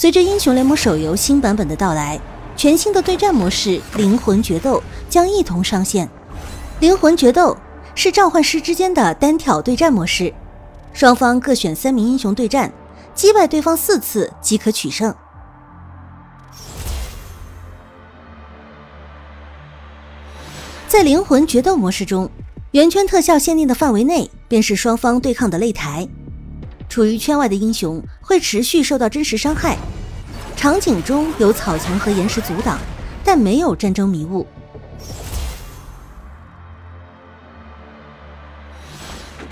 随着英雄联盟手游新版本的到来，全新的对战模式“灵魂决斗”将一同上线。灵魂决斗是召唤师之间的单挑对战模式，双方各选三名英雄对战，击败对方四次即可取胜。在灵魂决斗模式中，圆圈特效限定的范围内便是双方对抗的擂台。处于圈外的英雄会持续受到真实伤害，场景中有草丛和岩石阻挡，但没有战争迷雾。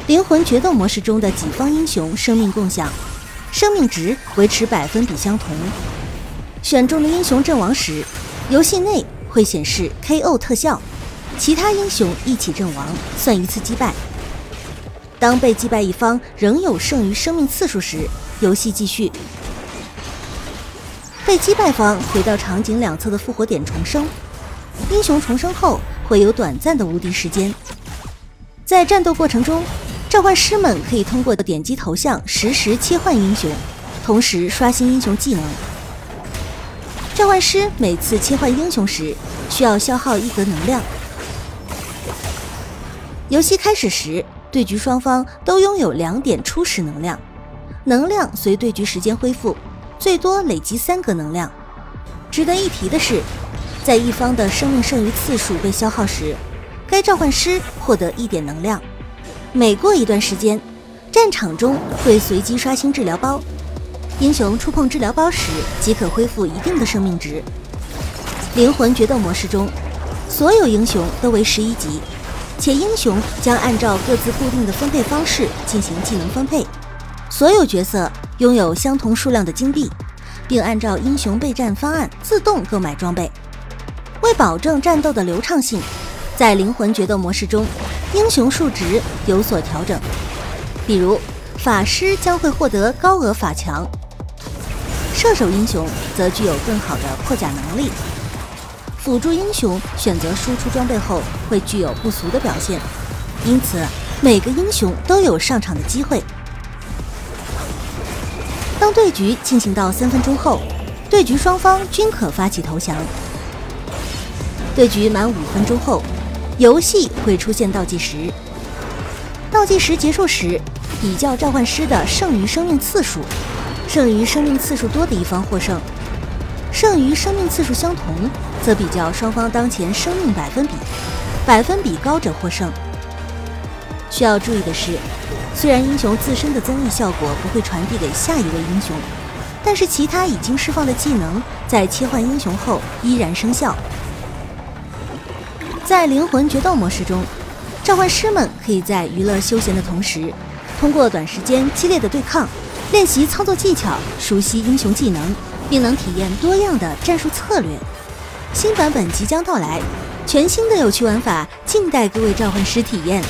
灵魂决斗模式中的己方英雄生命共享，生命值维持百分比相同。选中的英雄阵亡时，游戏内会显示 KO 特效，其他英雄一起阵亡算一次击败。当被击败一方仍有剩余生命次数时，游戏继续。被击败方回到场景两侧的复活点重生，英雄重生后会有短暂的无敌时间。在战斗过程中，召唤师们可以通过点击头像实时切换英雄，同时刷新英雄技能。召唤师每次切换英雄时需要消耗一格能量。游戏开始时。对局双方都拥有两点初始能量，能量随对局时间恢复，最多累积三格能量。值得一提的是，在一方的生命剩余次数被消耗时，该召唤师获得一点能量。每过一段时间，战场中会随机刷新治疗包，英雄触碰治疗包时即可恢复一定的生命值。灵魂决斗模式中，所有英雄都为十一级。且英雄将按照各自固定的分配方式进行技能分配，所有角色拥有相同数量的金币，并按照英雄备战方案自动购买装备。为保证战斗的流畅性，在灵魂决斗模式中，英雄数值有所调整。比如，法师将会获得高额法强，射手英雄则具有更好的破甲能力。辅助英雄选择输出装备后会具有不俗的表现，因此每个英雄都有上场的机会。当对局进行到三分钟后，对局双方均可发起投降。对局满五分钟后，游戏会出现倒计时。倒计时结束时，比较召唤师的剩余生命次数，剩余生命次数多的一方获胜。剩余生命次数相同，则比较双方当前生命百分比，百分比高者获胜。需要注意的是，虽然英雄自身的增益效果不会传递给下一位英雄，但是其他已经释放的技能在切换英雄后依然生效。在灵魂决斗模式中，召唤师们可以在娱乐休闲的同时，通过短时间激烈的对抗，练习操作技巧，熟悉英雄技能。并能体验多样的战术策略。新版本即将到来，全新的有趣玩法静待各位召唤师体验。